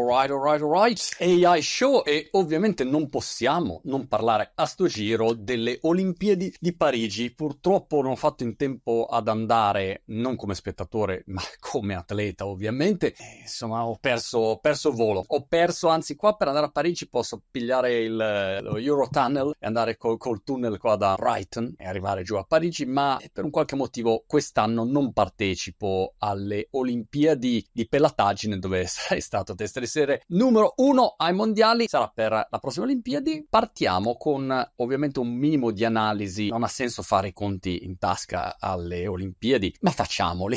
Alright, alright, alright. AI Show e ovviamente non possiamo non parlare a sto giro delle Olimpiadi di Parigi. Purtroppo non ho fatto in tempo ad andare, non come spettatore, ma come atleta ovviamente. E, insomma, ho perso, ho perso volo. Ho perso, anzi qua per andare a Parigi posso pigliare il, lo Eurotunnel e andare col, col tunnel qua da Brighton e arrivare giù a Parigi, ma per un qualche motivo quest'anno non partecipo alle Olimpiadi di pelataggine dove sarei stato testa di serie numero uno ai mondiali. Sarà per la prossima Olimpiadi. Partiamo con ovviamente un minimo di analisi. Non ha senso fare i conti in tasca alle Olimpiadi, ma facciamoli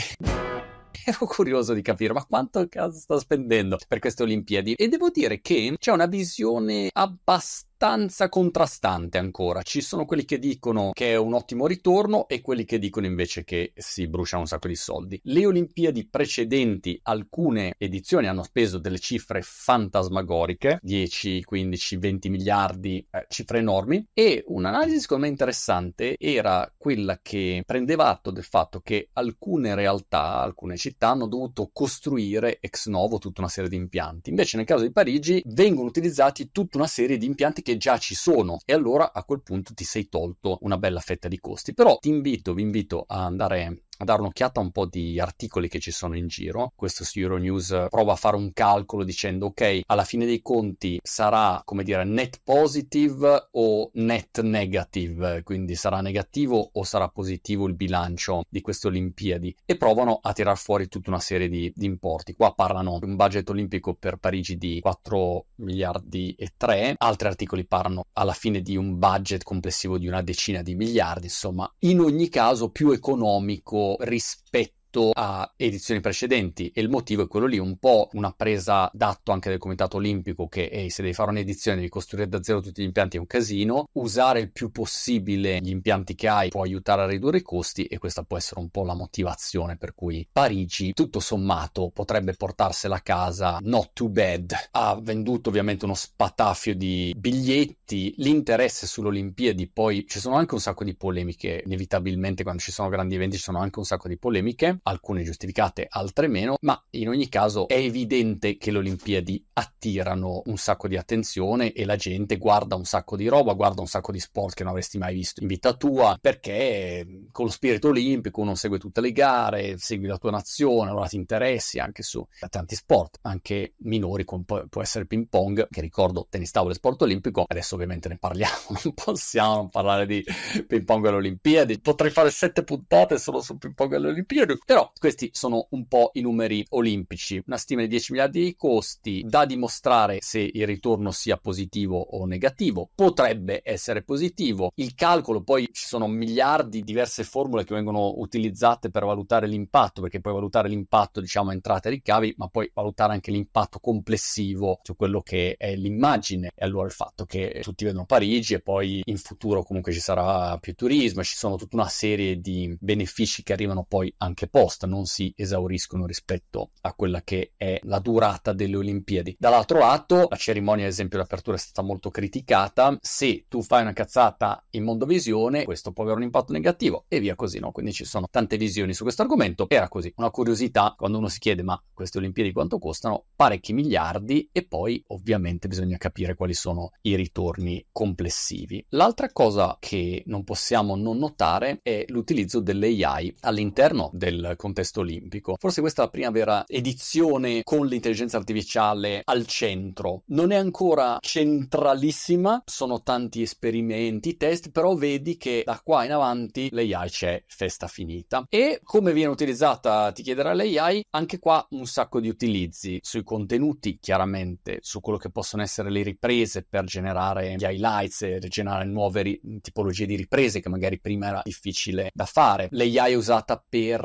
ero curioso di capire ma quanto cazzo sta spendendo per queste Olimpiadi e devo dire che c'è una visione abbastanza abbastanza contrastante ancora. Ci sono quelli che dicono che è un ottimo ritorno e quelli che dicono invece che si bruciano un sacco di soldi. Le Olimpiadi precedenti, alcune edizioni hanno speso delle cifre fantasmagoriche, 10, 15, 20 miliardi, eh, cifre enormi, e un'analisi secondo me interessante era quella che prendeva atto del fatto che alcune realtà, alcune città hanno dovuto costruire ex novo tutta una serie di impianti. Invece nel caso di Parigi vengono utilizzati tutta una serie di impianti che già ci sono e allora a quel punto ti sei tolto una bella fetta di costi. Però ti invito, vi invito a andare a dare un'occhiata a un po' di articoli che ci sono in giro. Questo su Euronews prova a fare un calcolo dicendo ok, alla fine dei conti sarà come dire net positive o net negative, quindi sarà negativo o sarà positivo il bilancio di queste Olimpiadi e provano a tirar fuori tutta una serie di, di importi. Qua parlano di un budget olimpico per Parigi di 4 miliardi e 3, altri articoli parlano alla fine di un budget complessivo di una decina di miliardi, insomma, in ogni caso più economico rispetto a edizioni precedenti. E il motivo è quello lì, un po' una presa d'atto anche del Comitato Olimpico che ehi, se devi fare un'edizione devi costruire da zero tutti gli impianti è un casino, usare il più possibile gli impianti che hai può aiutare a ridurre i costi e questa può essere un po' la motivazione per cui Parigi tutto sommato potrebbe portarsela a casa not too bad, ha venduto ovviamente uno spataffio di biglietti, l'interesse sulle Olimpiadi poi ci sono anche un sacco di polemiche inevitabilmente quando ci sono grandi eventi ci sono anche un sacco di polemiche alcune giustificate, altre meno, ma in ogni caso è evidente che le Olimpiadi attirano un sacco di attenzione e la gente guarda un sacco di roba, guarda un sacco di sport che non avresti mai visto in vita tua, perché con lo spirito olimpico uno segue tutte le gare, segui la tua nazione, allora ti interessi anche su tanti sport, anche minori come può essere ping pong, che ricordo tennis tavolo e sport olimpico, adesso ovviamente ne parliamo, non possiamo parlare di ping pong alle Olimpiadi, potrei fare sette puntate solo su ping pong alle Olimpiadi, però questi sono un po' i numeri olimpici. Una stima di 10 miliardi di costi da dimostrare se il ritorno sia positivo o negativo. Potrebbe essere positivo. Il calcolo, poi ci sono miliardi di diverse formule che vengono utilizzate per valutare l'impatto, perché puoi valutare l'impatto, diciamo, entrate e ricavi, ma poi valutare anche l'impatto complessivo su quello che è l'immagine. E allora il fatto che tutti vedono Parigi e poi in futuro comunque ci sarà più turismo, ci sono tutta una serie di benefici che arrivano poi anche poi post non si esauriscono rispetto a quella che è la durata delle Olimpiadi. Dall'altro lato, la cerimonia, ad esempio, d'apertura è stata molto criticata. Se tu fai una cazzata in mondovisione, questo può avere un impatto negativo e via così, no? Quindi ci sono tante visioni su questo argomento. Era così, una curiosità quando uno si chiede ma queste Olimpiadi quanto costano? Parecchi miliardi e poi ovviamente bisogna capire quali sono i ritorni complessivi. L'altra cosa che non possiamo non notare è l'utilizzo dell'AI all'interno del contesto olimpico. Forse questa è la prima vera edizione con l'intelligenza artificiale al centro. Non è ancora centralissima, sono tanti esperimenti, test, però vedi che da qua in avanti l'AI c'è festa finita. E come viene utilizzata, ti chiederà l'AI, anche qua un sacco di utilizzi sui contenuti, chiaramente, su quello che possono essere le riprese per generare gli highlights generare nuove ri- tipologie di riprese che magari prima era difficile da fare. L'AI è usata per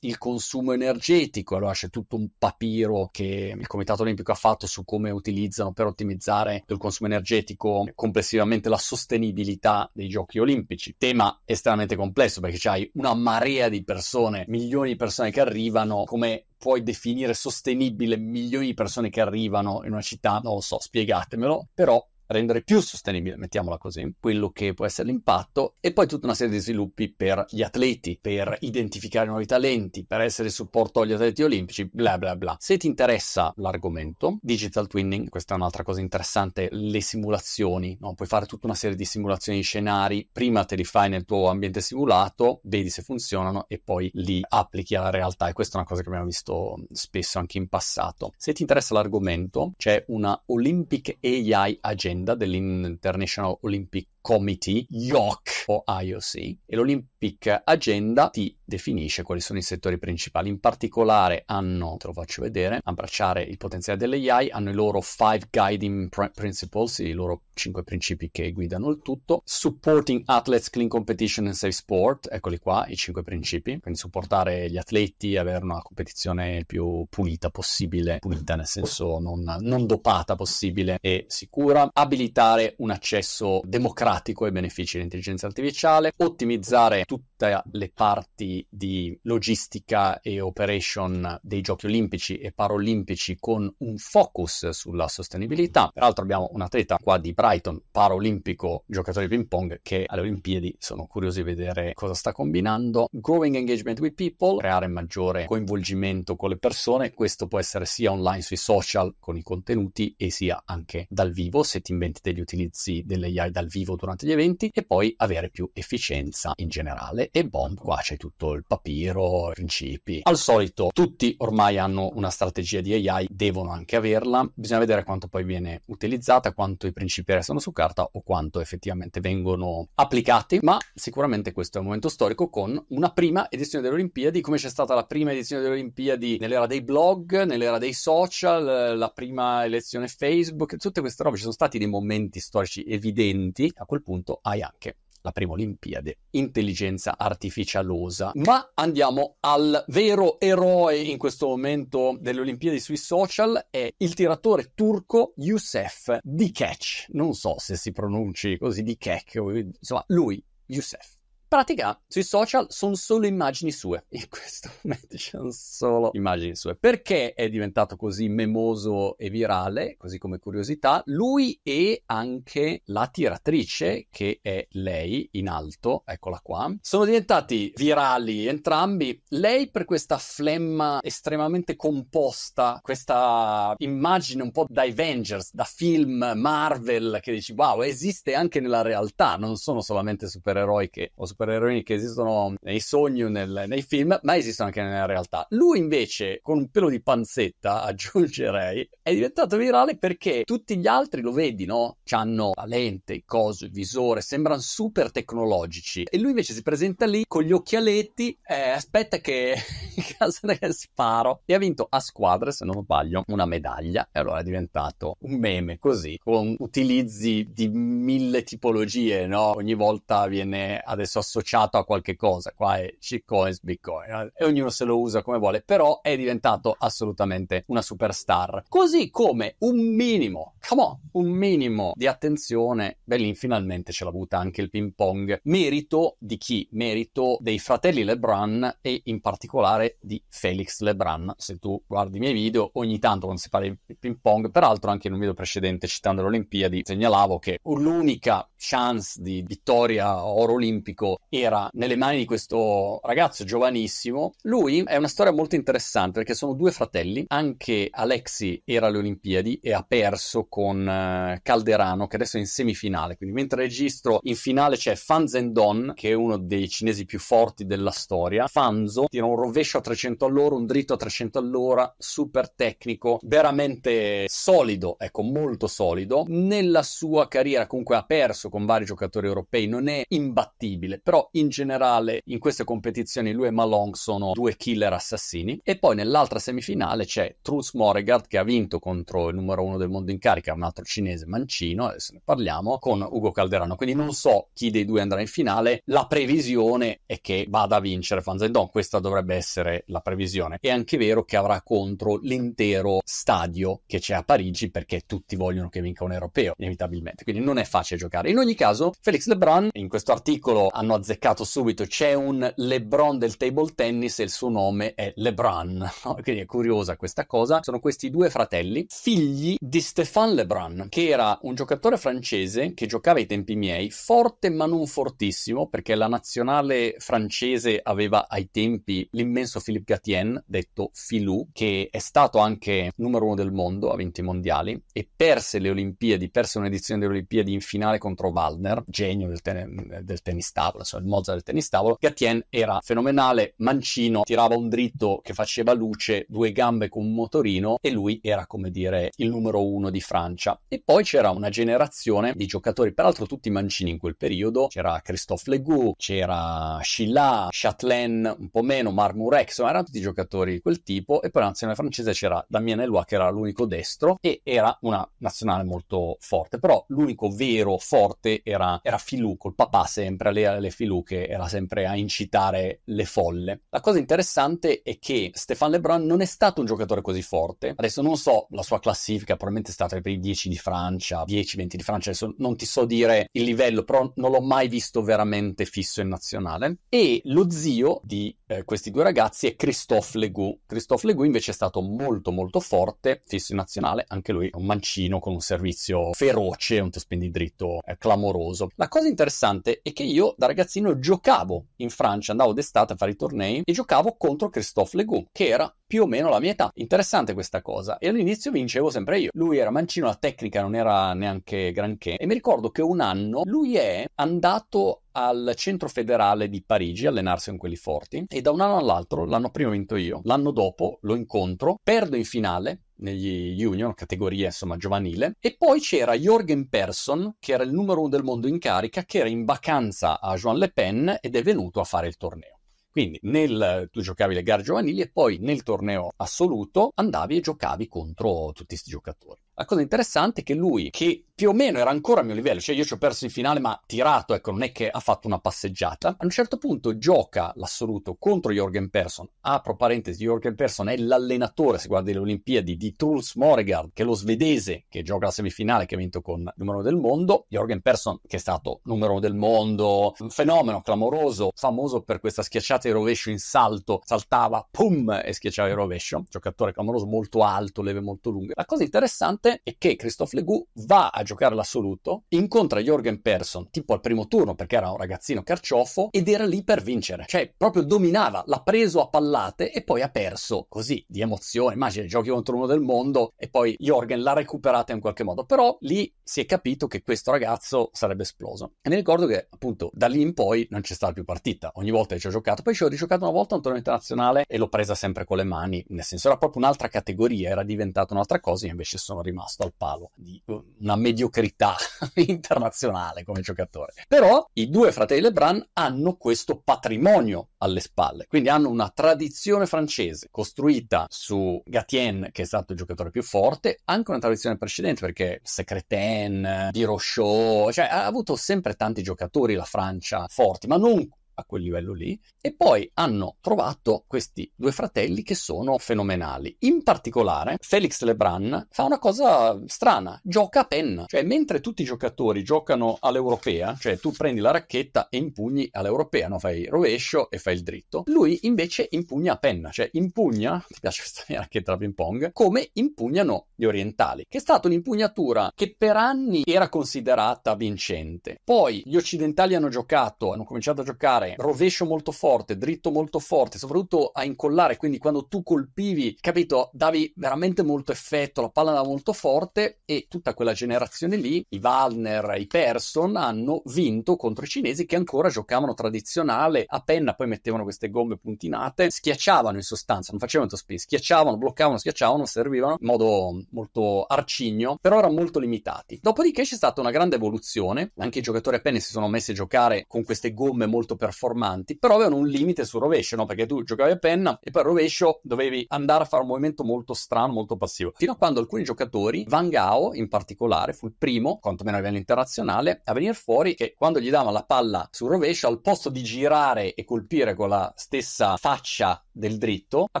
il consumo energetico. Allora c'è tutto un papiro che il Comitato Olimpico ha fatto su come utilizzano per ottimizzare il consumo energetico complessivamente la sostenibilità dei giochi olimpici. Tema estremamente complesso perché c'hai una marea di persone, milioni di persone che arrivano, come puoi definire sostenibile milioni di persone che arrivano in una città, non lo so, spiegatemelo, però rendere più sostenibile, mettiamola così, quello che può essere l'impatto e poi tutta una serie di sviluppi per gli atleti, per identificare nuovi talenti, per essere supporto agli atleti olimpici, bla bla bla. Se ti interessa l'argomento, digital twinning, questa è un'altra cosa interessante, le simulazioni, no? puoi fare tutta una serie di simulazioni di scenari, prima te li fai nel tuo ambiente simulato, vedi se funzionano e poi li applichi alla realtà e questa è una cosa che abbiamo visto spesso anche in passato. Se ti interessa l'argomento, c'è una Olympic AI Agenda dell'International Olympic Committee, IOC o IOC, e l'Olympic Agenda ti definisce quali sono i settori principali. In particolare hanno, te lo faccio vedere, abbracciare il potenziale delle AI, hanno i loro five guiding pr- principles, i loro cinque principi che guidano il tutto. Supporting athletes, clean competition and safe sport, eccoli qua i cinque principi, quindi supportare gli atleti, avere una competizione il più pulita possibile, pulita nel senso non, non dopata possibile e sicura, abilitare un accesso democratico pratico ai benefici dell'intelligenza artificiale, ottimizzare tutte le parti di logistica e operation dei giochi olimpici e paraolimpici con un focus sulla sostenibilità. Peraltro abbiamo un atleta qua di Brighton, paraolimpico, giocatore di ping pong, che alle Olimpiadi sono curiosi di vedere cosa sta combinando. Growing engagement with people, creare maggiore coinvolgimento con le persone, questo può essere sia online sui social con i contenuti e sia anche dal vivo se ti inventi degli utilizzi delle AI dal vivo durante gli eventi e poi avere più efficienza in generale. E bom, qua c'è tutto il papiro, i principi. Al solito, tutti ormai hanno una strategia di AI, devono anche averla. Bisogna vedere quanto poi viene utilizzata, quanto i principi restano su carta o quanto effettivamente vengono applicati. Ma sicuramente questo è un momento storico con una prima edizione delle Olimpiadi, come c'è stata la prima edizione delle Olimpiadi nell'era dei blog, nell'era dei social, la prima elezione Facebook, tutte queste robe. Ci sono stati dei momenti storici evidenti a quel punto hai anche la prima Olimpiade, intelligenza artificialosa. Ma andiamo al vero eroe in questo momento delle Olimpiadi sui social, è il tiratore turco Youssef Dikech. Non so se si pronunci così Dikech, insomma, lui, Youssef pratica sui social sono solo immagini sue. In questo momento sono solo immagini sue. Perché è diventato così memoso e virale, così come curiosità? Lui e anche la tiratrice, che è lei in alto, eccola qua, sono diventati virali entrambi. Lei per questa flemma estremamente composta, questa immagine un po' da Avengers, da film Marvel, che dici wow, esiste anche nella realtà, non sono solamente supereroi che, o super supereroi che esistono nei sogni o nei film, ma esistono anche nella realtà. Lui invece, con un pelo di panzetta, aggiungerei, è diventato virale perché tutti gli altri lo vedi, no? Hanno la lente, il coso, il visore, sembrano super tecnologici. E lui invece si presenta lì con gli occhialetti, eh, aspetta che sparo. E ha vinto a squadre, se non sbaglio, una medaglia. E allora è diventato un meme così, con utilizzi di mille tipologie, no? Ogni volta viene adesso associato a qualche cosa. Qua è shitcoins, bitcoin e ognuno se lo usa come vuole, però è diventato assolutamente una superstar. Così come un minimo, come on, un minimo di attenzione, Bellin finalmente ce l'ha avuta anche il ping pong. Merito di chi? Merito dei fratelli Lebrun e in particolare di Felix Lebrun. Se tu guardi i miei video, ogni tanto quando si parla di ping pong, peraltro anche in un video precedente citando le Olimpiadi, segnalavo che l'unica chance di vittoria oro olimpico era nelle mani di questo ragazzo giovanissimo. Lui è una storia molto interessante perché sono due fratelli. Anche Alexi era alle Olimpiadi e ha perso con uh, Calderano, che adesso è in semifinale. Quindi mentre registro in finale c'è Fan Zhendong, che è uno dei cinesi più forti della storia. Fanzo tira un rovescio a 300 all'ora, un dritto a 300 all'ora, super tecnico, veramente solido, ecco, molto solido. Nella sua carriera comunque ha perso con vari giocatori europei, non è imbattibile, però in generale in queste competizioni lui e Malong sono due killer assassini. E poi nell'altra semifinale c'è Truls Moregard che ha vinto contro il numero uno del mondo in carica, un altro cinese mancino, adesso ne parliamo, con Ugo Calderano. Quindi non so chi dei due andrà in finale. La previsione è che vada a vincere Fan Zhendong, questa dovrebbe essere la previsione. È anche vero che avrà contro l'intero stadio che c'è a Parigi perché tutti vogliono che vinca un europeo, inevitabilmente. Quindi non è facile giocare. In ogni caso, Felix Lebrun, in questo articolo hanno azzeccato subito, c'è un LeBron del table tennis e il suo nome è Lebrun. Quindi è curiosa questa cosa. Sono questi due fratelli, figli di Stéphane Lebrun, che era un giocatore francese che giocava ai tempi miei, forte ma non fortissimo, perché la nazionale francese aveva ai tempi l'immenso Philippe Gatien, detto Filou, che è stato anche numero uno del mondo, vinto i mondiali, e perse le Olimpiadi, perse un'edizione delle Olimpiadi in finale contro Waldner, genio del, ten- del tennis tavolo, insomma il Mozart del tennis tavolo. Gatien era fenomenale, mancino, tirava un dritto che faceva luce, due gambe con un motorino e lui era come dire il numero uno di Francia. E poi c'era una generazione di giocatori, peraltro tutti mancini in quel periodo, c'era Christophe Legout, c'era Chilla, Chatelain, un po' meno, Marmurek, insomma erano tutti giocatori di quel tipo e poi la nazionale francese c'era Damien Eloi che era l'unico destro e era una nazionale molto forte, però l'unico vero forte era, era Filou, col papà sempre, lei era le Filou che era sempre a incitare le folle. La cosa interessante è che Stéphane Lebrun non è stato un giocatore così forte, adesso non so la sua classifica, probabilmente è stata per i 10 di Francia, 10-20 di Francia, adesso non ti so dire il livello, però non l'ho mai visto veramente fisso in nazionale. E lo zio di eh, questi due ragazzi è Christophe Legout. Christophe Legout invece è stato molto molto forte, fisso in nazionale, anche lui un mancino con un servizio feroce, un spin dritto eh, clamoroso. La cosa interessante è che io da ragazzino giocavo in Francia, andavo d'estate a fare i tornei e giocavo contro Christophe Legout, che era più o meno la mia età. Interessante questa cosa. E all'inizio vincevo sempre io. Lui era mancino, la tecnica non era neanche granché. E mi ricordo che un anno lui è andato al centro federale di Parigi allenarsi con quelli forti e da un anno all'altro l'anno prima vinto io l'anno dopo lo incontro perdo in finale negli junior, categoria insomma giovanile, e poi c'era Jorgen Persson, che era il numero uno del mondo in carica, che era in vacanza a Joan Le Pen ed è venuto a fare il torneo. Quindi nel, tu giocavi le gare giovanili e poi nel torneo assoluto andavi e giocavi contro tutti questi giocatori. La cosa interessante è che lui, che più o meno era ancora a mio livello, cioè io ci ho perso in finale ma tirato, ecco, non è che ha fatto una passeggiata, a un certo punto gioca l'assoluto contro Jorgen Persson. Apro parentesi, Jorgen Persson è l'allenatore, se guardi le Olimpiadi, di Truls Moregard, che è lo svedese che gioca la semifinale, che ha vinto con il numero del mondo. Jorgen Persson, che è stato numero del mondo, un fenomeno clamoroso, famoso per questa schiacciata di rovescio in salto, saltava, pum, e schiacciava il rovescio. Giocatore clamoroso, molto alto, leve molto lunghe. La cosa interessante interessante è che Christophe Legout va a giocare l'assoluto, incontra Jorgen Persson tipo al primo turno perché era un ragazzino carciofo ed era lì per vincere, cioè proprio dominava, l'ha preso a pallate e poi ha perso così di emozione. Immagina giochi contro uno del mondo e poi Jorgen l'ha recuperata in qualche modo, però lì si è capito che questo ragazzo sarebbe esploso. E mi ricordo che appunto da lì in poi non c'è stata più partita, ogni volta che ci ho giocato, poi ci ho rigiocato una volta a un torneo internazionale e l'ho presa sempre con le mani, nel senso era proprio un'altra categoria, era diventata un'altra cosa, invece sono rimasto rimasto al palo di una mediocrità internazionale come giocatore. Però i due fratelli Lebrun hanno questo patrimonio alle spalle, quindi hanno una tradizione francese costruita su Gatien, che è stato il giocatore più forte, anche una tradizione precedente perché Secreten, Di cioè ha avuto sempre tanti giocatori la Francia forti, ma non a quel livello lì e poi hanno trovato questi due fratelli che sono fenomenali. In particolare Felix Lebrun fa una cosa strana, gioca a penna, cioè mentre tutti i giocatori giocano all'europea, cioè tu prendi la racchetta e impugni all'europea, no? fai il rovescio e fai il dritto, lui invece impugna a penna, cioè impugna, ti piace questa mia racchetta da ping pong, come impugnano gli orientali, che è stata un'impugnatura che per anni era considerata vincente. Poi gli occidentali hanno giocato, hanno cominciato a giocare fare rovescio molto forte, dritto molto forte, soprattutto a incollare, quindi quando tu colpivi, capito, davi veramente molto effetto, la palla andava molto forte e tutta quella generazione lì, i Wagner, i Persson, hanno vinto contro i cinesi che ancora giocavano tradizionale a penna, poi mettevano queste gomme puntinate, schiacciavano in sostanza, non facevano top spin, schiacciavano, bloccavano, schiacciavano, servivano in modo molto arcigno, però erano molto limitati. Dopodiché c'è stata una grande evoluzione, anche i giocatori a penne si sono messi a giocare con queste gomme molto perfette performanti, però avevano un limite sul rovescio, no? Perché tu giocavi a penna e poi al rovescio dovevi andare a fare un movimento molto strano, molto passivo. Fino a quando alcuni giocatori, Van Gao in particolare, fu il primo, quantomeno a livello internazionale, a venire fuori che quando gli dava la palla sul rovescio, al posto di girare e colpire con la stessa faccia del dritto, a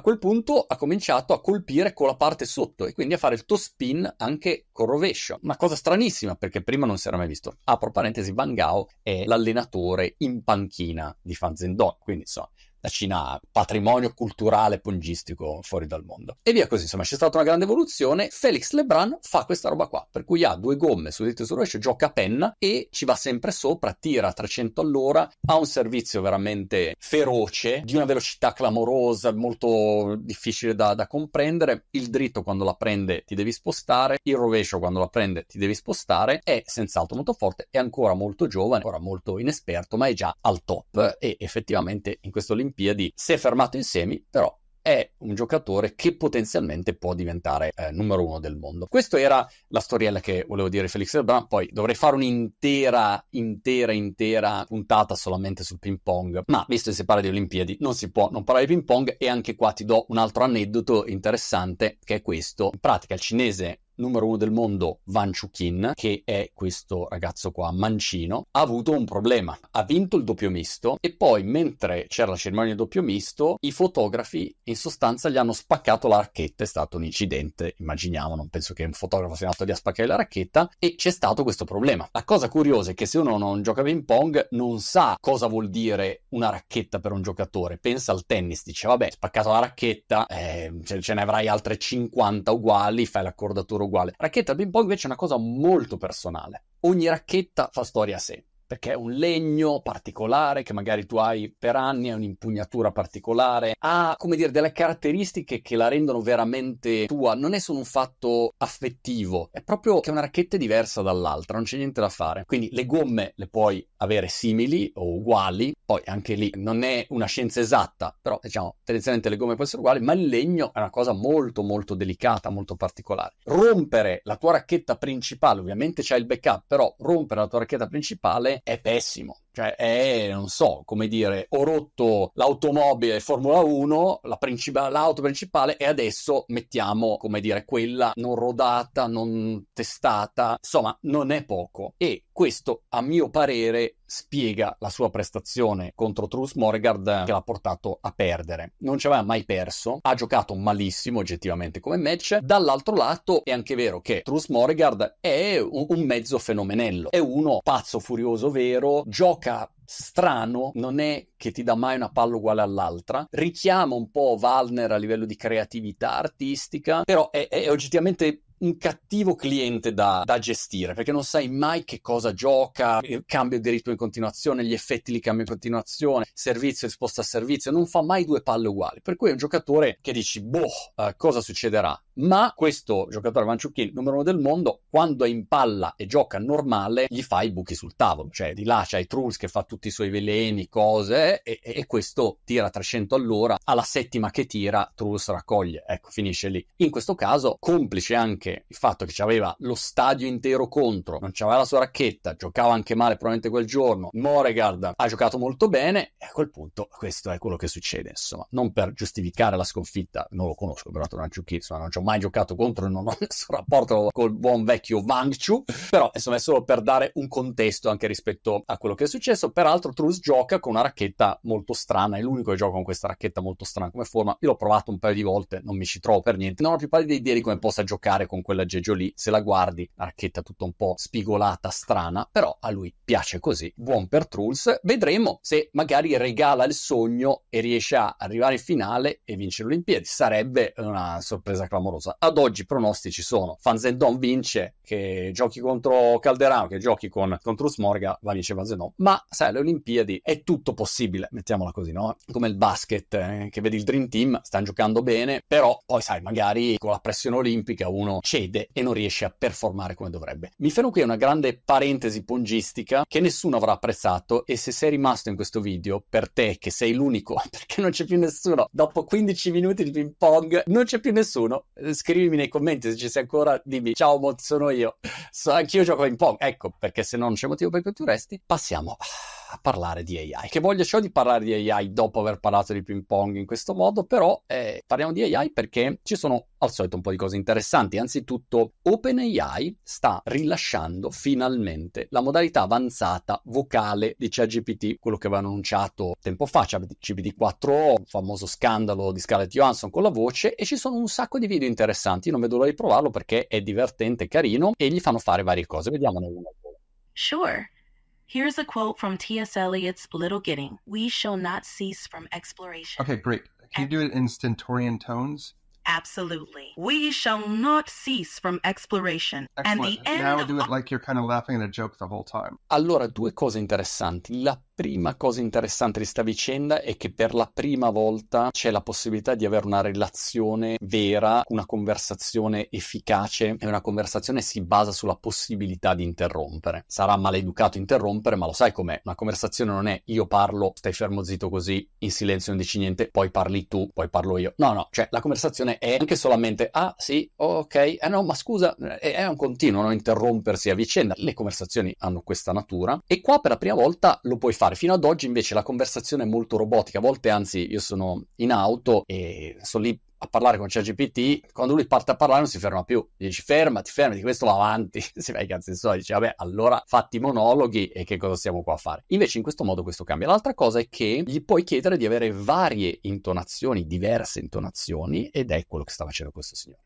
quel punto ha cominciato a colpire con la parte sotto e quindi a fare il toe spin anche col rovescio. Una cosa stranissima perché prima non si era mai visto. Apro parentesi, Van Gao è l'allenatore in panchina di Fan Zhendong, quindi insomma la Cina ha patrimonio culturale pongistico fuori dal mondo. E via così, insomma, c'è stata una grande evoluzione. Felix Lebrun fa questa roba qua, per cui ha due gomme sul dito sul rovescio, gioca a penna e ci va sempre sopra, tira a 300 all'ora, ha un servizio veramente feroce, di una velocità clamorosa, molto difficile da, da comprendere. Il dritto quando la prende ti devi spostare, il rovescio quando la prende ti devi spostare, è senz'altro molto forte, è ancora molto giovane, ancora molto inesperto, ma è già al top e effettivamente in questo Olimpiadi Olimpiadi, si è fermato in semi, però è un giocatore che potenzialmente può diventare eh, numero uno del mondo. Questa era la storiella che volevo dire Felix Lebrun, poi dovrei fare un'intera, intera, intera puntata solamente sul ping pong, ma visto che si parla di Olimpiadi non si può non parlare di ping pong e anche qua ti do un altro aneddoto interessante che è questo. In pratica il cinese numero uno del mondo Van Chukin, che è questo ragazzo qua mancino, ha avuto un problema. Ha vinto il doppio misto e poi mentre c'era la cerimonia del doppio misto, i fotografi in sostanza gli hanno spaccato la racchetta. È stato un incidente, immaginiamo, non penso che un fotografo sia andato lì a spaccare la racchetta e c'è stato questo problema. La cosa curiosa è che se uno non gioca ping pong non sa cosa vuol dire una racchetta per un giocatore. Pensa al tennis, dice vabbè, spaccato la racchetta, eh, ce ne avrai altre 50 uguali, fai l'accordatura uguale. Racchetta ping pong invece è una cosa molto personale. Ogni racchetta fa storia a sé perché è un legno particolare che magari tu hai per anni, ha un'impugnatura particolare, ha come dire delle caratteristiche che la rendono veramente tua, non è solo un fatto affettivo, è proprio che una racchetta è diversa dall'altra, non c'è niente da fare. Quindi le gomme le puoi avere simili o uguali, poi anche lì non è una scienza esatta, però diciamo tendenzialmente le gomme possono essere uguali, ma il legno è una cosa molto molto delicata, molto particolare. Rompere la tua racchetta principale, ovviamente c'è il backup, però rompere la tua racchetta principale è pessimo. Cioè, è, non so, come dire, ho rotto l'automobile Formula 1, la princip- l'auto principale, e adesso mettiamo, come dire, quella non rodata, non testata. Insomma, non è poco. E questo, a mio parere, spiega la sua prestazione contro Truls Morgard che l'ha portato a perdere. Non ci aveva mai perso, ha giocato malissimo oggettivamente come match. Dall'altro lato è anche vero che Truls Morgard è un, un mezzo fenomenello, è uno pazzo furioso vero, gioca strano, non è che ti dà mai una palla uguale all'altra, richiama un po' Valner a livello di creatività artistica, però è, è oggettivamente un cattivo cliente da, da, gestire perché non sai mai che cosa gioca, cambio di ritmo in continuazione, gli effetti li cambia in continuazione, servizio risposta a servizio, non fa mai due palle uguali. Per cui è un giocatore che dici, boh, uh, cosa succederà? Ma questo giocatore Vanciucchi, numero uno del mondo, quando è in palla e gioca normale, gli fa i buchi sul tavolo. Cioè, di là c'hai Truls che fa tutti i suoi veleni, cose, e, e questo tira 300 all'ora. Alla settima che tira, Truls raccoglie. Ecco, finisce lì. In questo caso, complice anche il fatto che aveva lo stadio intero contro, non c'aveva la sua racchetta, giocava anche male probabilmente quel giorno. Moregard ha giocato molto bene, e a quel punto questo è quello che succede. Insomma, non per giustificare la sconfitta, non lo conosco, però Vanciucchi, insomma, non c'ho mai giocato contro e non ho nessun rapporto col buon vecchio Wang Chu, però insomma è solo per dare un contesto anche rispetto a quello che è successo. Peraltro Trus gioca con una racchetta molto strana, è l'unico che gioca con questa racchetta molto strana come forma. Io l'ho provato un paio di volte, non mi ci trovo per niente. Non ho più pallida idea di come possa giocare con quella Geggio lì. Se la guardi, la racchetta tutta un po' spigolata, strana, però a lui piace così. Buon per Truls. Vedremo se magari regala il sogno e riesce a arrivare in finale e vincere le Olimpiadi. Sarebbe una sorpresa clamorosa. Ad oggi i pronostici sono Fanzendon vince, che giochi contro Calderano, che giochi con, contro Smorga, va vince Fanzendon. Ma sai, alle Olimpiadi è tutto possibile, mettiamola così, no? Come il basket, eh, che vedi il Dream Team, stanno giocando bene, però poi sai, magari con la pressione olimpica uno cede e non riesce a performare come dovrebbe. Mi fermo qui a una grande parentesi pongistica che nessuno avrà apprezzato e se sei rimasto in questo video, per te che sei l'unico, perché non c'è più nessuno, dopo 15 minuti di ping pong non c'è più nessuno, scrivimi nei commenti se ci sei ancora, dimmi ciao Mod, sono io, so, anch'io gioco in Pong, ecco perché se no non c'è motivo per cui tu resti. Passiamo a parlare di AI. Che voglia c'ho di parlare di AI dopo aver parlato di ping pong in questo modo, però eh, parliamo di AI perché ci sono al solito un po' di cose interessanti. Anzitutto, OpenAI sta rilasciando finalmente la modalità avanzata vocale di ChatGPT, quello che avevano annunciato tempo fa, ChatGPT 4o, il famoso scandalo di Scarlett Johansson con la voce, e ci sono un sacco di video interessanti. Non vedo l'ora di provarlo perché è divertente, carino e gli fanno fare varie cose. Vediamone una. Sure. Here's a quote from T.S. Eliot's Little Gidding We shall not cease from exploration. Okay, great. Can you do it in stentorian tones? Absolutely. We shall not cease from exploration. Excellent. And the end now of do it like you're kind of laughing at a joke the whole time. Allora, due cose interessanti. La prima cosa interessante di sta vicenda è che per la prima volta c'è la possibilità di avere una relazione vera, una conversazione efficace e una conversazione si basa sulla possibilità di interrompere. Sarà maleducato interrompere, ma lo sai com'è? Una conversazione non è io parlo, stai fermo zitto così, in silenzio non dici niente, poi parli tu, poi parlo io. No, no, cioè la conversazione è anche solamente ah sì, ok, eh no, ma scusa, è un continuo, non interrompersi a vicenda. Le conversazioni hanno questa natura e qua per la prima volta lo puoi fare fare. Fino ad oggi invece la conversazione è molto robotica, a volte anzi io sono in auto e sono lì a parlare con ChatGPT, quando lui parte a parlare non si ferma più, gli dici fermati, fermati, questo va avanti, si va i cazzi suoi, dice vabbè allora fatti monologhi e che cosa stiamo qua a fare. Invece in questo modo questo cambia. L'altra cosa è che gli puoi chiedere di avere varie intonazioni, diverse intonazioni ed è quello che sta facendo questo signore.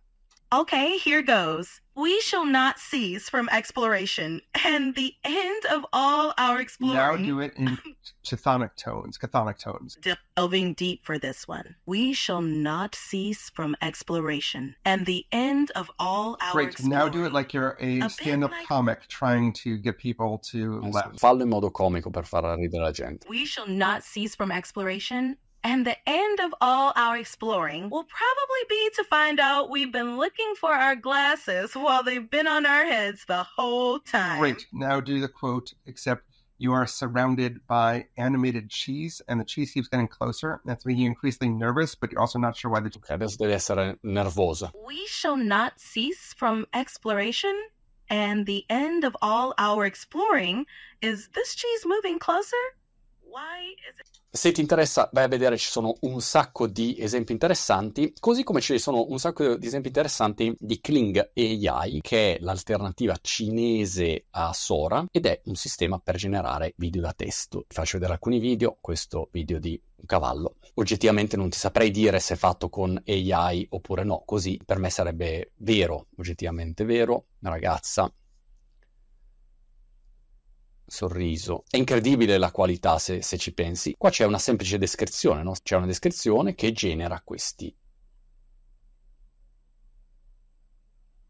Okay, here goes. We shall not cease from exploration, and the end of all our exploring. Now do it in chthonic tones, chthonic tones. Delving deep for this one. We shall not cease from exploration, and the end of all our Great. exploring. Now do it like you're a, A stand-up like- comic trying to get people to laugh. Fallo in modo comico per far ridere la gente. We shall not cease from exploration, and the end of all our exploring will probably be to find out we've been looking for our glasses while they've been on our heads the whole time. Great. Now do the quote, except you are surrounded by animated cheese, and the cheese keeps getting closer. That's making you increasingly nervous, but you're also not sure why the Ok, adesso devi essere nervosa. We shall not cease from exploration, and the end of all our exploring is this cheese moving closer? Se ti interessa, vai a vedere, ci sono un sacco di esempi interessanti, così come ci sono un sacco di esempi interessanti di Kling AI, che è l'alternativa cinese a Sora, ed è un sistema per generare video da testo. Ti faccio vedere alcuni video, questo video di un cavallo. Oggettivamente non ti saprei dire se è fatto con AI oppure no, così per me sarebbe vero, oggettivamente vero, una ragazza sorriso. È incredibile la qualità se, se ci pensi. Qua c'è una semplice descrizione, no? C'è una descrizione che genera questi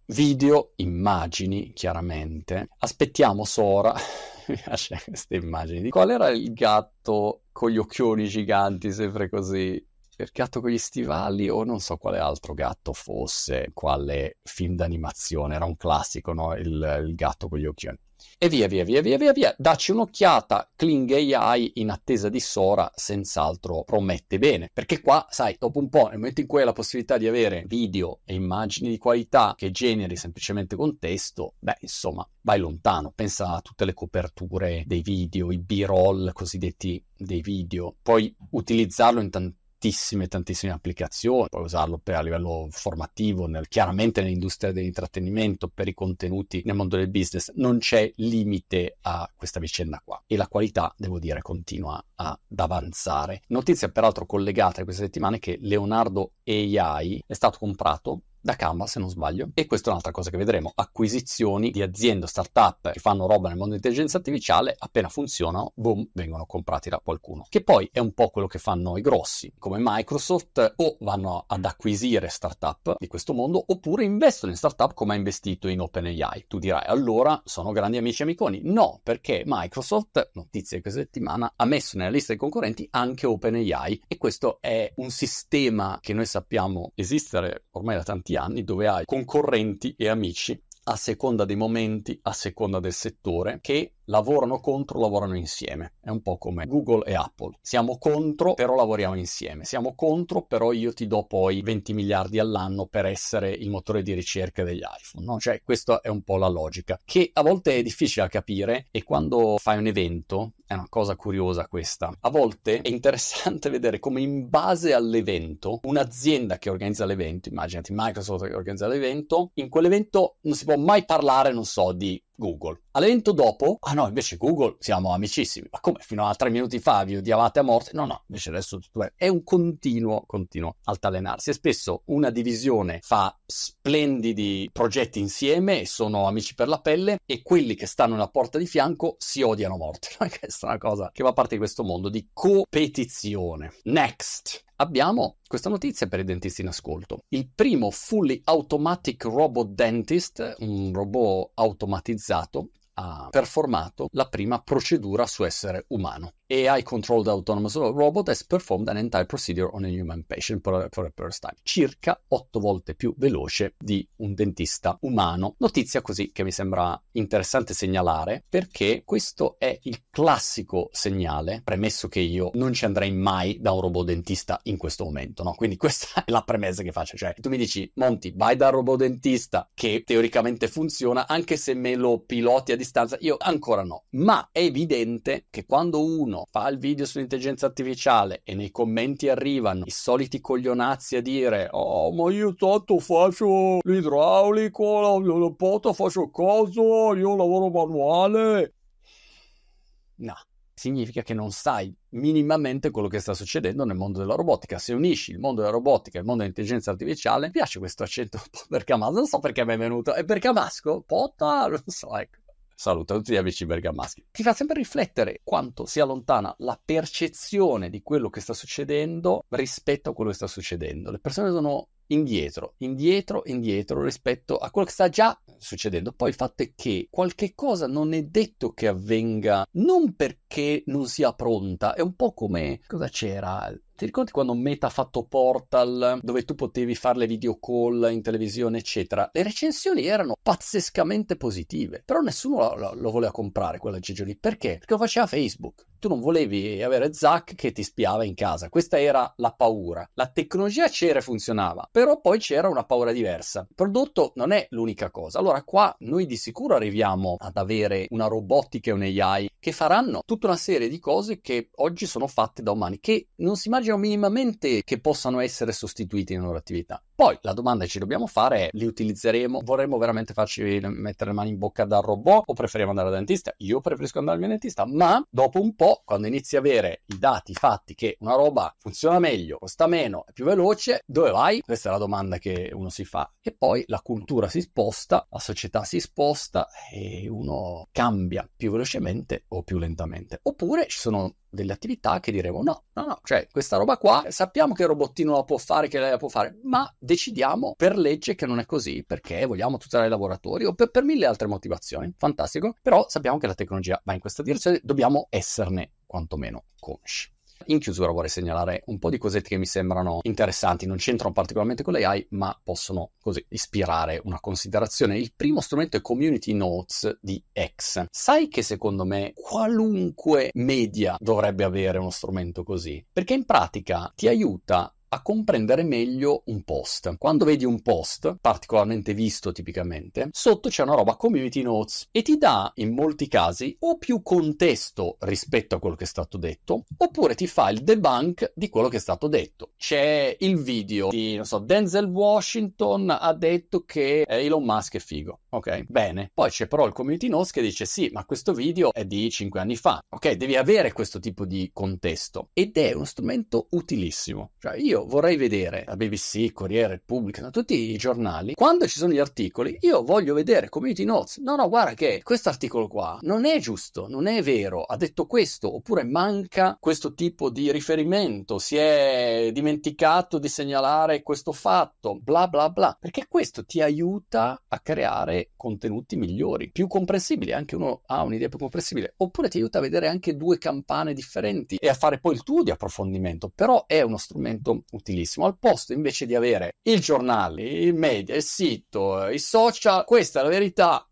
video, immagini, chiaramente. Aspettiamo Sora. Mi piace queste immagini. Qual era il gatto con gli occhioni giganti, sempre così? Il gatto con gli stivali o non so quale altro gatto fosse, quale film d'animazione, era un classico, no? Il, il gatto con gli occhioni. E via, via, via, via, via, via. Dacci un'occhiata. Kling AI in attesa di Sora senz'altro promette bene. Perché qua, sai, dopo un po', nel momento in cui hai la possibilità di avere video e immagini di qualità che generi semplicemente con testo, beh, insomma, vai lontano. Pensa a tutte le coperture dei video, i B-roll cosiddetti dei video. Puoi utilizzarlo in tantissimi tantissime, tantissime applicazioni, puoi usarlo per, a livello formativo, nel, chiaramente nell'industria dell'intrattenimento, per i contenuti nel mondo del business, non c'è limite a questa vicenda qua e la qualità, devo dire, continua ad avanzare. Notizia peraltro collegata a queste settimane che Leonardo AI è stato comprato da Canva se non sbaglio. E questa è un'altra cosa che vedremo. Acquisizioni di aziende startup che fanno roba nel mondo dell'intelligenza artificiale appena funzionano boom vengono comprati da qualcuno. Che poi è un po' quello che fanno i grossi come Microsoft o vanno ad acquisire startup di questo mondo oppure investono in startup come ha investito in OpenAI. Tu dirai allora sono grandi amici amiconi? No perché Microsoft notizie di questa settimana ha messo nella lista dei concorrenti anche OpenAI. E questo è un sistema che noi sappiamo esistere ormai da tanti anni dove hai concorrenti e amici a seconda dei momenti, a seconda del settore, che lavorano contro, lavorano insieme. È un po' come Google e Apple. Siamo contro, però lavoriamo insieme. Siamo contro, però io ti do poi 20 miliardi all'anno per essere il motore di ricerca degli iPhone. No? Cioè, questa è un po' la logica, che a volte è difficile da capire e quando fai un evento è una cosa curiosa questa. A volte è interessante vedere come in base all'evento, un'azienda che organizza l'evento, immaginati Microsoft che organizza l'evento, in quell'evento non si può mai parlare, non so, di Google. All'evento dopo, ah no, invece Google siamo amicissimi. Ma come? Fino a tre minuti fa vi odiavate a morte? No, no, invece adesso tutto è. È un continuo, continuo altalenarsi. E spesso una divisione fa splendidi progetti insieme e sono amici per la pelle e quelli che stanno nella porta di fianco si odiano a morte. Questa è una cosa che fa parte di questo mondo di competizione. Next abbiamo questa notizia per i dentisti in ascolto. Il primo fully automatic robot dentist, un robot automatizzato, ha performato la prima procedura su essere umano. AI controlled autonomous robot has performed an entire procedure on a human patient for, for a first time, circa 8 volte più veloce di un dentista umano. Notizia così che mi sembra interessante segnalare perché questo è il classico segnale, premesso che io non ci andrei mai da un robot dentista in questo momento, no? Quindi questa è la premessa che faccio, cioè tu mi dici Monti, vai dal robot dentista che teoricamente funziona anche se me lo piloti a distanza, io ancora no, ma è evidente che quando uno uno fa il video sull'intelligenza artificiale e nei commenti arrivano i soliti coglionazzi a dire oh ma io tanto faccio l'idraulico, la, la porta faccio cosa, io lavoro manuale. No, significa che non sai minimamente quello che sta succedendo nel mondo della robotica. Se unisci il mondo della robotica e il mondo dell'intelligenza artificiale, mi piace questo accento un po' bergamasco, non so perché mi è venuto, è bergamasco? Potta? Non so, ecco saluta tutti gli amici bergamaschi, ti fa sempre riflettere quanto sia lontana la percezione di quello che sta succedendo rispetto a quello che sta succedendo. Le persone sono indietro, indietro, indietro rispetto a quello che sta già succedendo. Poi il fatto è che qualche cosa non è detto che avvenga non perché non sia pronta, è un po' come cosa c'era ti ricordi quando Meta ha fatto Portal, dove tu potevi fare le video call in televisione, eccetera? Le recensioni erano pazzescamente positive, però nessuno lo, lo, voleva comprare quella aggeggio lì. Perché? Perché lo faceva Facebook. Tu non volevi avere Zack che ti spiava in casa. Questa era la paura. La tecnologia c'era e funzionava, però poi c'era una paura diversa. Il prodotto non è l'unica cosa. Allora qua noi di sicuro arriviamo ad avere una robotica e un AI che faranno tutta una serie di cose che oggi sono fatte da umani, che non si immaginano minimamente che possano essere sostituiti in loro attività. Poi la domanda che ci dobbiamo fare è: li utilizzeremo? Vorremmo veramente farci mettere le mani in bocca dal robot o preferiamo andare dal dentista? Io preferisco andare al mio dentista, ma dopo un po', quando inizi a avere i dati, fatti che una roba funziona meglio, costa meno, è più veloce, dove vai? Questa è la domanda che uno si fa. E poi la cultura si sposta, la società si sposta e uno cambia più velocemente o più lentamente. Oppure ci sono delle attività che diremo no, no, no, cioè questa roba qua sappiamo che il robottino la può fare, che lei la può fare, ma decidiamo per legge che non è così perché vogliamo tutelare i lavoratori o per, per mille altre motivazioni. Fantastico, però sappiamo che la tecnologia va in questa direzione, dobbiamo esserne quantomeno consci. In chiusura vorrei segnalare un po' di cosette che mi sembrano interessanti, non c'entrano particolarmente con l'AI, ma possono così ispirare una considerazione. Il primo strumento è Community Notes di X. Sai che secondo me qualunque media dovrebbe avere uno strumento così? Perché in pratica ti aiuta a comprendere meglio un post. Quando vedi un post, particolarmente visto tipicamente, sotto c'è una roba community notes e ti dà in molti casi o più contesto rispetto a quello che è stato detto, oppure ti fa il debunk di quello che è stato detto. C'è il video di, non so, Denzel Washington ha detto che Elon Musk è figo. Ok, bene. Poi c'è però il community notes che dice sì, ma questo video è di 5 anni fa. Ok, devi avere questo tipo di contesto ed è uno strumento utilissimo. Cioè io vorrei vedere la BBC, Corriere, Repubblica, tutti i giornali, quando ci sono gli articoli, io voglio vedere community notes. No, no, guarda che questo articolo qua non è giusto, non è vero, ha detto questo, oppure manca questo tipo di riferimento, si è dimenticato di segnalare questo fatto, bla bla bla, perché questo ti aiuta a creare contenuti migliori, più comprensibili, anche uno ha un'idea più comprensibile, oppure ti aiuta a vedere anche due campane differenti e a fare pine il tuo di approfondimento, però è uno strumento utilissimo. Al posto invece di avere il giornale, il media, il sito, i social, questa è la verità,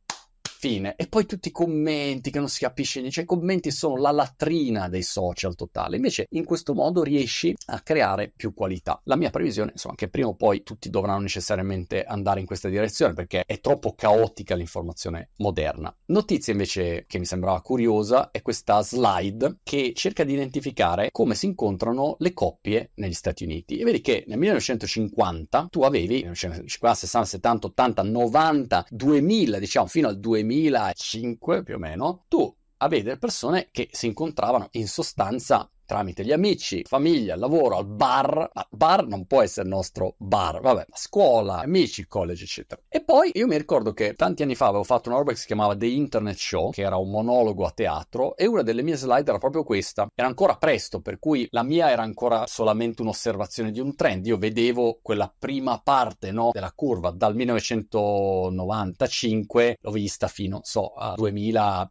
fine. E poi tutti i commenti che non si capisce niente, cioè i commenti sono la latrina dei social totale. Invece in questo modo riesci a creare più qualità. La mia previsione, insomma, che prima o poi tutti dovranno necessariamente andare in questa direzione perché è troppo caotica l'informazione moderna. Notizia invece che mi sembrava curiosa è questa slide che cerca di identificare come si incontrano le coppie negli Stati Uniti. E vedi che nel 1950 tu avevi 50, 60, 70, 80, 90, 2000, diciamo fino al 2005 più o meno, tu avevi delle persone che si incontravano in sostanza tramite gli amici, famiglia, lavoro, al bar. Ma bar non può essere nostro bar, vabbè, scuola, amici, college, eccetera. E poi io mi ricordo che tanti anni fa avevo fatto una roba che si chiamava The Internet Show, che era un monologo a teatro, e una delle mie slide era proprio questa. Era ancora presto, per cui la mia era ancora solamente un'osservazione di un trend. Io vedevo quella prima parte no, della curva dal 1995, l'ho vista fino, so, a 2000.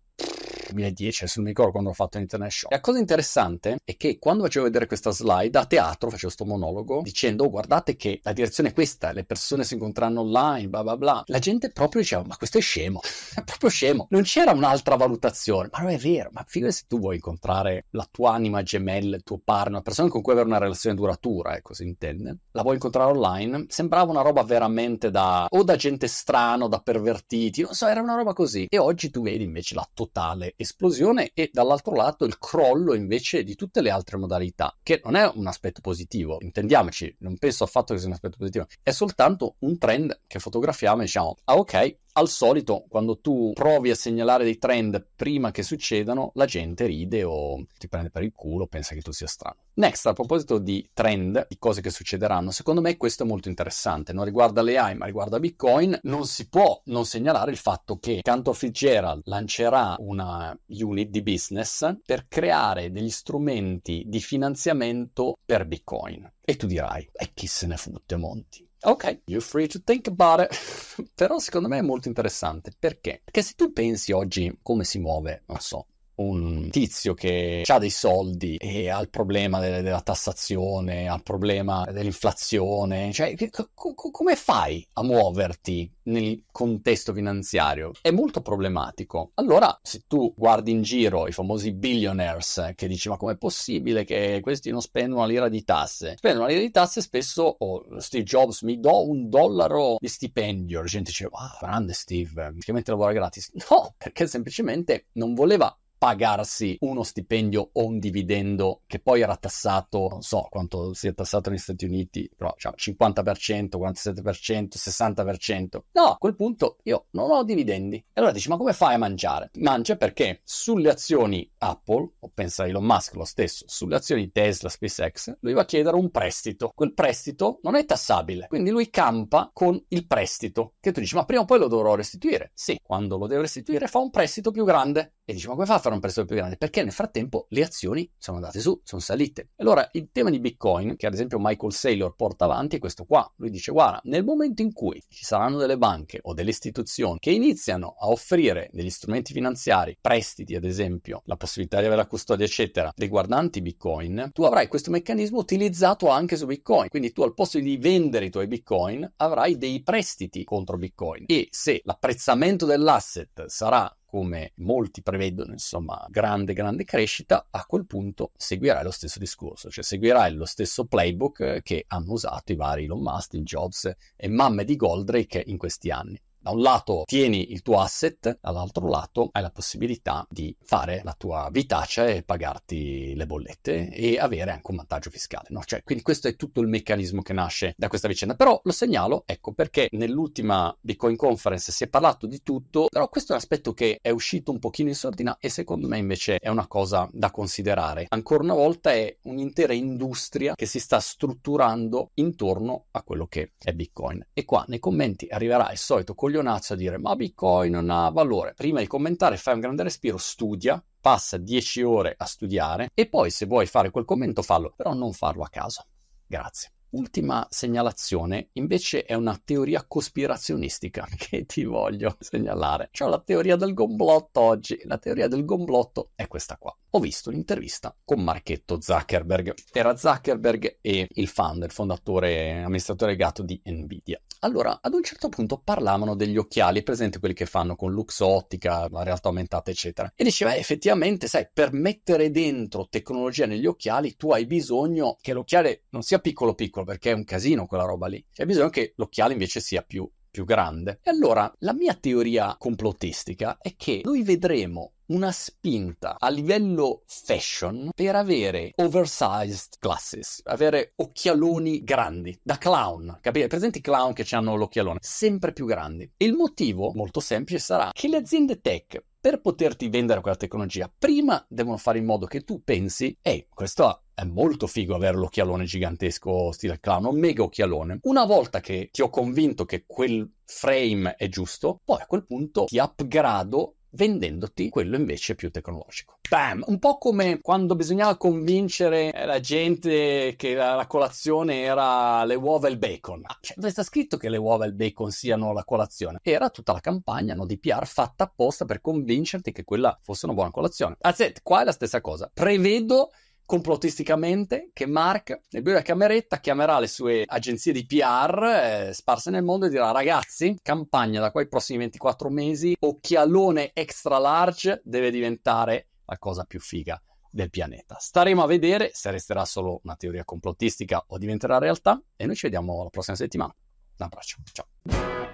2010, adesso non mi ricordo quando ho fatto Internet Show. La cosa interessante è che quando facevo vedere questa slide a teatro, facevo questo monologo dicendo oh, guardate che la direzione è questa, le persone si incontreranno online, bla bla bla. La gente proprio diceva ma questo è scemo, è proprio scemo. Non c'era un'altra valutazione, ma non è vero, ma figurati se tu vuoi incontrare la tua anima gemella, il tuo partner, una persona con cui avere una relazione duratura, ecco si intende, la vuoi incontrare online, sembrava una roba veramente da o da gente strano, da pervertiti, non so, era una roba così. E oggi tu vedi invece la totale esplosione e dall'altro lato il crollo invece di tutte le altre modalità, che non è un aspetto positivo, intendiamoci, non penso affatto che sia un aspetto positivo, è soltanto un trend che fotografiamo e diciamo, ah ok, al solito, quando tu provi a segnalare dei trend prima che succedano, la gente ride o ti prende per il culo, pensa che tu sia strano. Next, a proposito di trend, di cose che succederanno, secondo me questo è molto interessante. Non riguarda le AI, ma riguarda Bitcoin. Non si può non segnalare il fatto che Cantor Fitzgerald lancerà una unit di business per creare degli strumenti di finanziamento per Bitcoin. E tu dirai, e chi se ne fotte Monti? Ok, you're free to think about it. Però secondo me è molto interessante. Perché? Perché se tu pensi oggi come si muove, non so, un tizio che ha dei soldi e ha il problema de- della tassazione, ha il problema dell'inflazione, cioè co- co- come fai a muoverti nel contesto finanziario? È molto problematico. Allora, se tu guardi in giro i famosi billionaires che dici ma com'è possibile che questi non spendono una lira di tasse? Spendono una lira di tasse spesso, oh, Steve Jobs mi do un dollaro di stipendio, la gente dice wow, grande Steve, praticamente lavora gratis. No, perché semplicemente non voleva pagarsi uno stipendio o un dividendo che poi era tassato, non so quanto sia tassato negli Stati Uniti, però cioè, 50%, 47%, 60%. No, a quel punto io non ho dividendi. E allora dici, ma come fai a mangiare? Mangia perché sulle azioni Apple, o pensa Elon Musk lo stesso, sulle azioni Tesla, SpaceX, lui va a chiedere un prestito. Quel prestito non è tassabile, quindi lui campa con il prestito, che tu dici, ma prima o poi lo dovrò restituire. Sì, quando lo deve restituire fa un prestito più grande. E dici, ma come fa a fare un prestito più grande? Perché nel frattempo le azioni sono andate su, sono salite. Allora, il tema di Bitcoin, che ad esempio Michael Saylor porta avanti, è questo qua. Lui dice, guarda, nel momento in cui ci saranno delle banche o delle istituzioni che iniziano a offrire degli strumenti finanziari, prestiti ad esempio, la possibilità di avere la custodia, eccetera, riguardanti Bitcoin, tu avrai questo meccanismo utilizzato anche su Bitcoin. Quindi tu al posto di vendere i tuoi Bitcoin avrai dei prestiti contro Bitcoin. E se l'apprezzamento dell'asset sarà come molti prevedono, insomma, grande, grande crescita, a quel punto seguirai lo stesso discorso, cioè seguirai lo stesso playbook che hanno usato i vari Elon Musk, Jobs e mamme di Goldrake in questi anni da un lato tieni il tuo asset, dall'altro lato hai la possibilità di fare la tua vitaccia e pagarti le bollette e avere anche un vantaggio fiscale. No? Cioè, quindi questo è tutto il meccanismo che nasce da questa vicenda. Però lo segnalo, ecco, perché nell'ultima Bitcoin Conference si è parlato di tutto, però questo è un aspetto che è uscito un pochino in sordina e secondo me invece è una cosa da considerare. Ancora una volta è un'intera industria che si sta strutturando intorno a quello che è Bitcoin. E qua nei commenti arriverà il solito coglione coglionazzo a dire ma Bitcoin non ha valore. Prima di commentare fai un grande respiro, studia, passa 10 ore a studiare e poi se vuoi fare quel commento fallo, però non farlo a caso. Grazie. Ultima segnalazione invece è una teoria cospirazionistica che ti voglio segnalare. C'ho la teoria del gomblotto oggi. La teoria del gomblotto è questa qua. ho visto un'intervista con Marchetto Zuckerberg. Era Zuckerberg e il founder, fondatore, amministratore legato di Nvidia. Allora, ad un certo punto parlavano degli occhiali, presente quelli che fanno con luxottica, la realtà aumentata, eccetera. E diceva, eh, effettivamente, sai, per mettere dentro tecnologia negli occhiali, tu hai bisogno che l'occhiale non sia piccolo piccolo, perché è un casino quella roba lì. C'è bisogno che l'occhiale invece sia più più grande. E allora la mia teoria complottistica è che noi vedremo una spinta a livello fashion per avere oversized glasses, avere occhialoni grandi, da clown, capite? Presenti clown che hanno l'occhialone, sempre più grandi. Il motivo, molto semplice, sarà che le aziende tech per poterti vendere quella tecnologia, prima devono fare in modo che tu pensi, ehi, questo è molto figo avere l'occhialone gigantesco stile clown, un mega occhialone. Una volta che ti ho convinto che quel frame è giusto, poi a quel punto ti upgrado vendendoti quello invece più tecnologico. Bam! Un po' come quando bisognava convincere la gente che la, la colazione era le uova e il bacon. Ah, cioè, dove sta scritto che le uova e il bacon siano la colazione? Era tutta la campagna no, di PR fatta apposta per convincerti che quella fosse una buona colazione. Azet, qua è la stessa cosa. Prevedo complottisticamente che Mark nel buio della cameretta chiamerà le sue agenzie di PR eh, sparse nel mondo e dirà ragazzi campagna da qua ai prossimi 24 mesi occhialone extra large deve diventare la cosa più figa del pianeta. Staremo a vedere se resterà solo una teoria complottistica o diventerà realtà e noi ci vediamo la prossima settimana. Un abbraccio ciao